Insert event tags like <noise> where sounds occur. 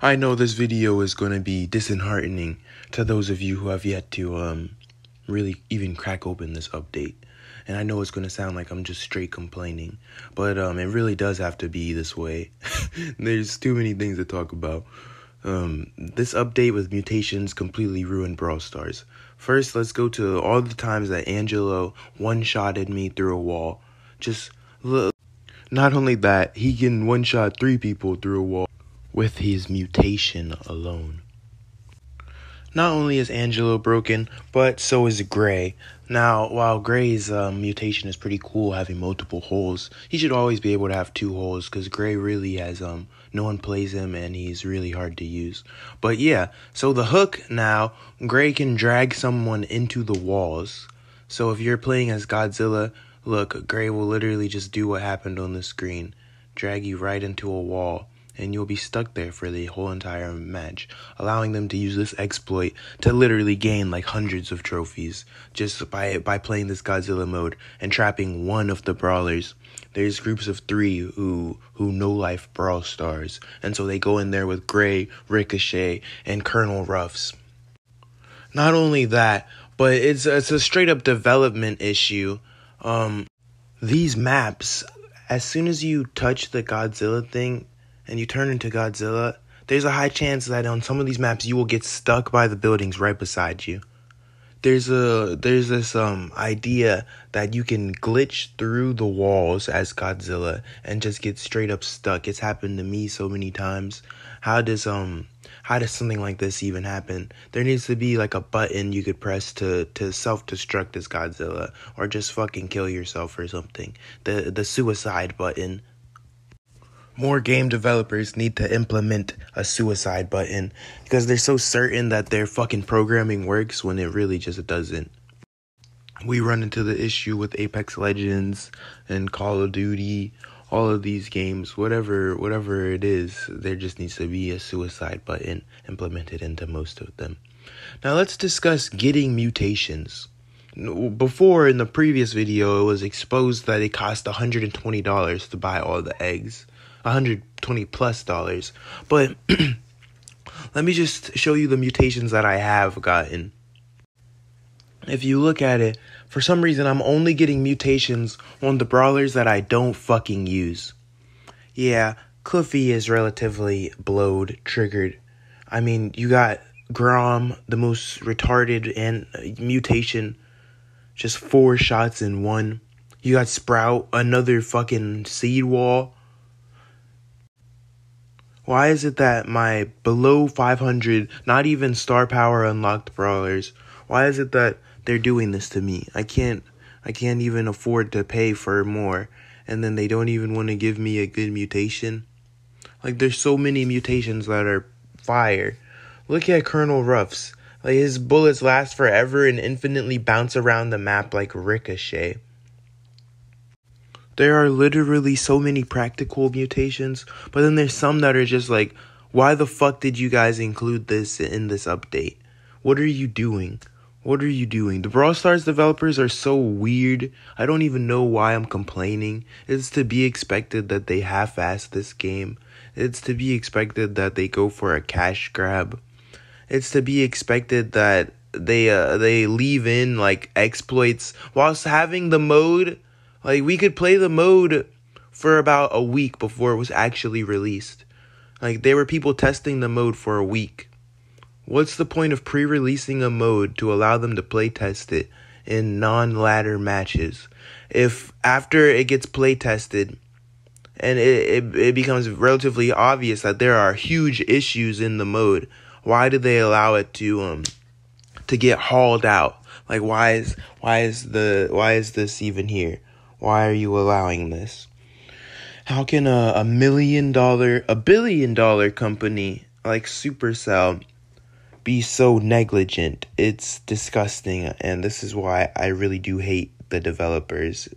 I know this video is going to be disheartening to those of you who have yet to um really even crack open this update. And I know it's going to sound like I'm just straight complaining, but um it really does have to be this way. <laughs> There's too many things to talk about. Um this update with mutations completely ruined Brawl Stars. First, let's go to all the times that Angelo one-shotted me through a wall. Just look not only that, he can one-shot 3 people through a wall with his mutation alone. Not only is Angelo broken, but so is Gray. Now, while Gray's um, mutation is pretty cool, having multiple holes, he should always be able to have two holes because Gray really has um no one plays him and he's really hard to use. But yeah, so the hook now, Gray can drag someone into the walls. So if you're playing as Godzilla, look, Gray will literally just do what happened on the screen, drag you right into a wall and you'll be stuck there for the whole entire match, allowing them to use this exploit to literally gain like hundreds of trophies just by by playing this Godzilla mode and trapping one of the brawlers. There's groups of three who who no life brawl stars, and so they go in there with Gray, Ricochet, and Colonel Ruffs. Not only that, but it's it's a straight up development issue. Um, these maps, as soon as you touch the Godzilla thing, and you turn into Godzilla, there's a high chance that on some of these maps you will get stuck by the buildings right beside you. There's a there's this um idea that you can glitch through the walls as Godzilla and just get straight up stuck. It's happened to me so many times. How does um how does something like this even happen? There needs to be like a button you could press to to self destruct as Godzilla or just fucking kill yourself or something. The the suicide button more game developers need to implement a suicide button because they're so certain that their fucking programming works when it really just doesn't. We run into the issue with Apex Legends and Call of Duty, all of these games, whatever whatever it is, there just needs to be a suicide button implemented into most of them. Now let's discuss getting mutations. Before in the previous video, it was exposed that it cost $120 to buy all the eggs. 120 plus dollars. But <clears throat> let me just show you the mutations that I have gotten. If you look at it, for some reason I'm only getting mutations on the brawlers that I don't fucking use. Yeah, Kliffy is relatively blowed, triggered. I mean, you got Grom, the most retarded and uh, mutation, just four shots in one. You got Sprout, another fucking seed wall. Why is it that my below 500, not even star power unlocked brawlers, why is it that they're doing this to me? I can't I can't even afford to pay for more and then they don't even want to give me a good mutation. Like there's so many mutations that are fire. Look at Colonel Ruffs. Like his bullets last forever and infinitely bounce around the map like ricochet. There are literally so many practical mutations, but then there's some that are just like, why the fuck did you guys include this in this update? What are you doing? What are you doing? The Brawl Stars developers are so weird. I don't even know why I'm complaining. It's to be expected that they half ass this game. It's to be expected that they go for a cash grab. It's to be expected that they uh, they leave in like exploits whilst having the mode like we could play the mode for about a week before it was actually released. Like there were people testing the mode for a week. What's the point of pre-releasing a mode to allow them to play test it in non-ladder matches? If after it gets play tested and it, it, it becomes relatively obvious that there are huge issues in the mode, why do they allow it to um to get hauled out? Like why is why is the why is this even here? Why are you allowing this? How can a, a million dollar, a billion dollar company like Supercell be so negligent? It's disgusting, and this is why I really do hate the developers